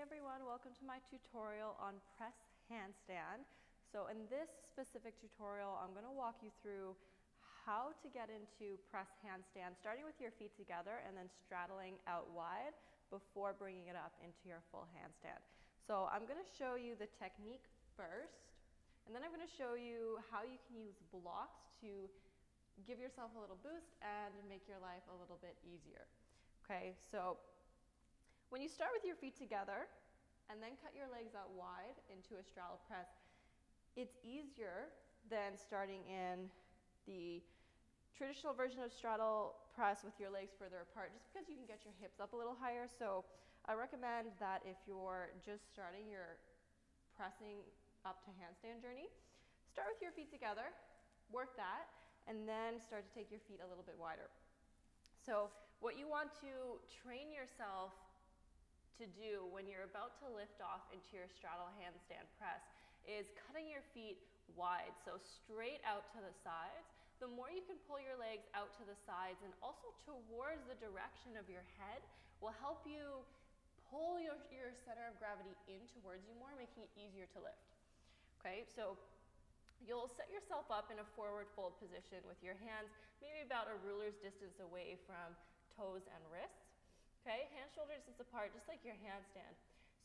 Everyone, welcome to my tutorial on press handstand. So in this specific tutorial, I'm gonna walk you through how to get into press handstand, starting with your feet together and then straddling out wide before bringing it up into your full handstand. So I'm gonna show you the technique first, and then I'm gonna show you how you can use blocks to give yourself a little boost and make your life a little bit easier. Okay, so when you start with your feet together and then cut your legs out wide into a straddle press, it's easier than starting in the traditional version of straddle press with your legs further apart just because you can get your hips up a little higher. So I recommend that if you're just starting your pressing up to handstand journey, start with your feet together, work that, and then start to take your feet a little bit wider. So what you want to train yourself to do when you're about to lift off into your straddle handstand press is cutting your feet wide, so straight out to the sides. The more you can pull your legs out to the sides and also towards the direction of your head will help you pull your, your center of gravity in towards you more, making it easier to lift. Okay, so you'll set yourself up in a forward fold position with your hands maybe about a ruler's distance away from toes and wrists. Okay, hand shoulder distance apart, just like your handstand.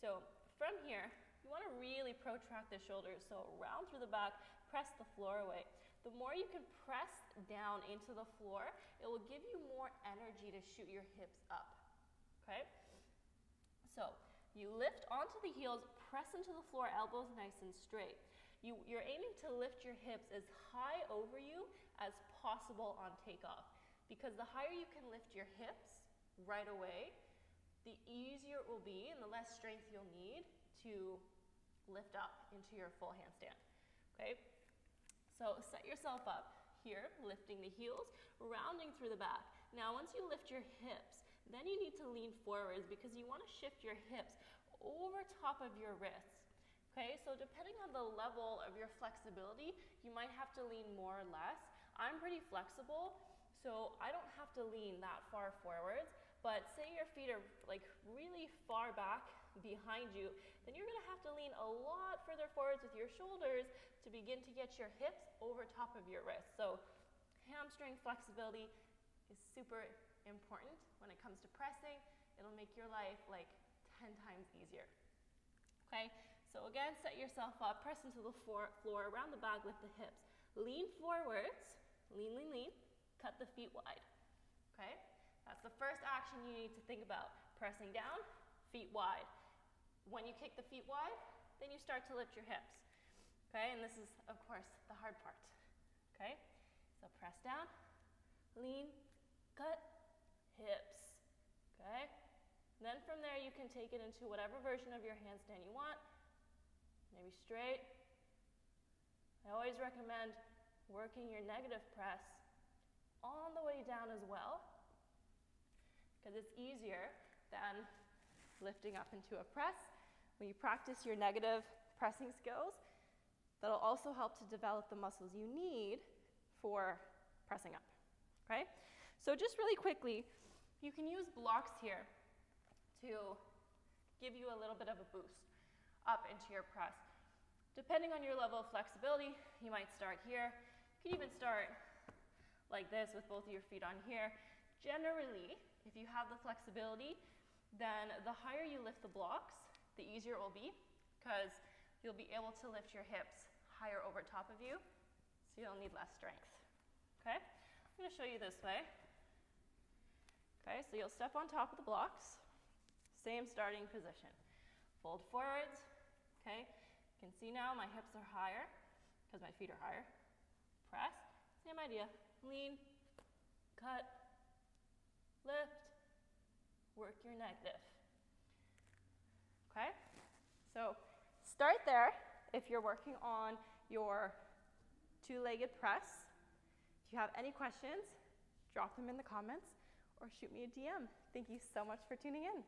So from here, you want to really protract the shoulders. So round through the back, press the floor away. The more you can press down into the floor, it will give you more energy to shoot your hips up. Okay? So you lift onto the heels, press into the floor, elbows nice and straight. You, you're aiming to lift your hips as high over you as possible on takeoff. Because the higher you can lift your hips, right away, the easier it will be and the less strength you'll need to lift up into your full handstand. Okay? So set yourself up here, lifting the heels, rounding through the back. Now, once you lift your hips, then you need to lean forwards because you want to shift your hips over top of your wrists. Okay, so depending on the level of your flexibility, you might have to lean more or less. I'm pretty flexible, so I don't have to lean that far forwards, but say your feet are like really far back behind you, then you're gonna have to lean a lot further forwards with your shoulders to begin to get your hips over top of your wrists. So hamstring flexibility is super important when it comes to pressing. It'll make your life like 10 times easier. Okay, so again, set yourself up, press into the floor, floor around the back, lift the hips. Lean forwards, lean, lean, lean cut the feet wide. Okay? That's the first action you need to think about. Pressing down, feet wide. When you kick the feet wide, then you start to lift your hips. Okay? And this is, of course, the hard part. Okay? So press down, lean, cut, hips. Okay? Then from there, you can take it into whatever version of your handstand you want. Maybe straight. I always recommend working your negative press on the way down as well, because it's easier than lifting up into a press. When you practice your negative pressing skills, that'll also help to develop the muscles you need for pressing up, okay? So just really quickly, you can use blocks here to give you a little bit of a boost up into your press. Depending on your level of flexibility, you might start here. You can even start like this with both of your feet on here. Generally, if you have the flexibility, then the higher you lift the blocks, the easier it will be because you'll be able to lift your hips higher over top of you, so you'll need less strength. Okay? I'm going to show you this way. Okay, so you'll step on top of the blocks, same starting position. Fold forwards, okay? You can see now my hips are higher because my feet are higher. Press, same idea lean, cut, lift, work your negative. Okay? So start there if you're working on your two-legged press. If you have any questions, drop them in the comments or shoot me a DM. Thank you so much for tuning in.